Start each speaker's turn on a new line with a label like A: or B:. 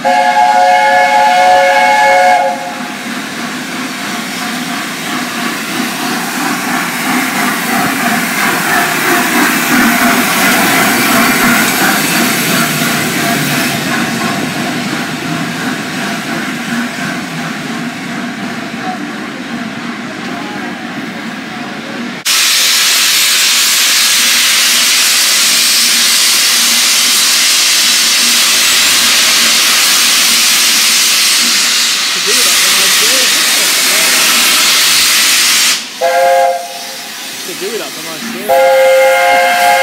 A: Thank you. to do it up on my stairs.